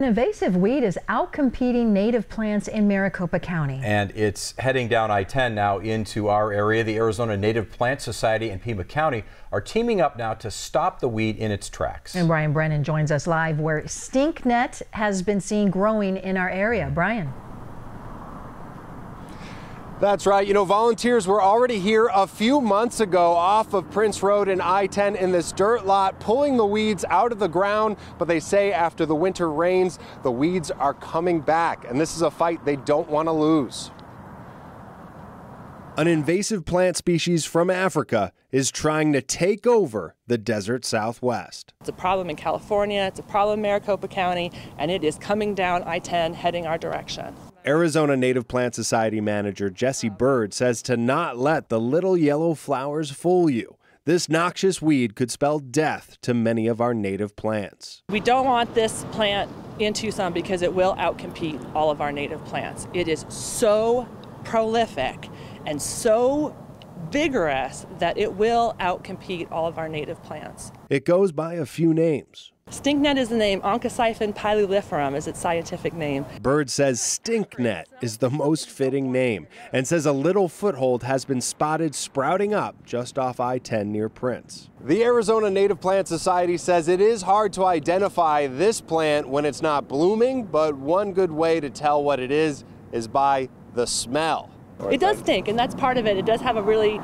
An invasive weed is outcompeting native plants in Maricopa County. And it's heading down I-10 now into our area. The Arizona Native Plant Society and Pima County are teaming up now to stop the weed in its tracks. And Brian Brennan joins us live where stinknet has been seen growing in our area. Brian. That's right. You know, volunteers were already here a few months ago off of Prince Road and I-10 in this dirt lot, pulling the weeds out of the ground. But they say after the winter rains, the weeds are coming back. And this is a fight they don't want to lose. An invasive plant species from Africa is trying to take over the desert southwest. It's a problem in California, it's a problem in Maricopa County, and it is coming down I 10 heading our direction. Arizona Native Plant Society manager Jesse oh. Bird says to not let the little yellow flowers fool you. This noxious weed could spell death to many of our native plants. We don't want this plant in Tucson because it will outcompete all of our native plants. It is so prolific and so vigorous that it will outcompete all of our native plants. It goes by a few names. Stinknet is the name. Oncosiphon piluliferum is its scientific name. Bird says stinknet is the most fitting name and says a little foothold has been spotted sprouting up just off I-10 near Prince. The Arizona Native Plant Society says it is hard to identify this plant when it's not blooming, but one good way to tell what it is is by the smell. It does stink, and that's part of it. It does have a really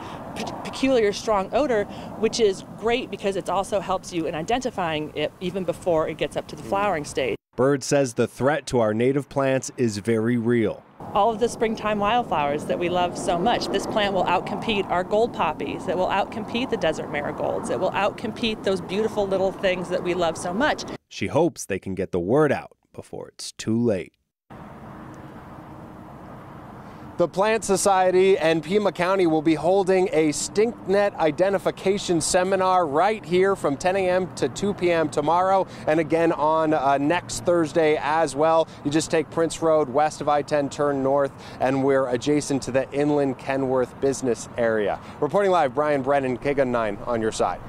peculiar, strong odor, which is great because it also helps you in identifying it even before it gets up to the hmm. flowering stage. Bird says the threat to our native plants is very real. All of the springtime wildflowers that we love so much, this plant will outcompete our gold poppies. It will outcompete the desert marigolds. It will outcompete those beautiful little things that we love so much. She hopes they can get the word out before it's too late. The Plant Society and Pima County will be holding a stinknet identification seminar right here from 10 a.m. to 2 p.m. tomorrow and again on uh, next Thursday as well. You just take Prince Road west of I-10, turn north, and we're adjacent to the Inland Kenworth business area. Reporting live, Brian Brennan, KGUN 9 on your side.